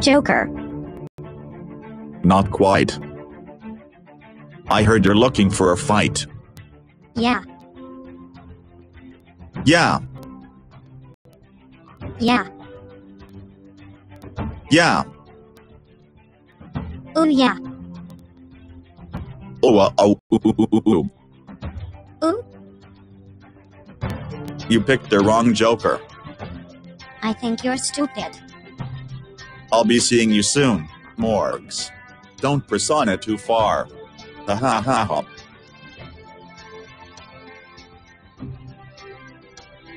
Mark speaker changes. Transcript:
Speaker 1: Joker.
Speaker 2: Not quite. I heard you're looking for a fight.
Speaker 1: Yeah,
Speaker 2: Yeah,
Speaker 1: yeah.
Speaker 2: yeah.
Speaker 1: Ooh, yeah.
Speaker 2: Oh, uh, oh, ooh, ooh, ooh, ooh, ooh.
Speaker 1: Ooh,
Speaker 2: You picked the wrong Joker.
Speaker 1: I think you're stupid.
Speaker 2: I'll be seeing you soon, Morgs. Don't persona too far. Ha ha ha ha.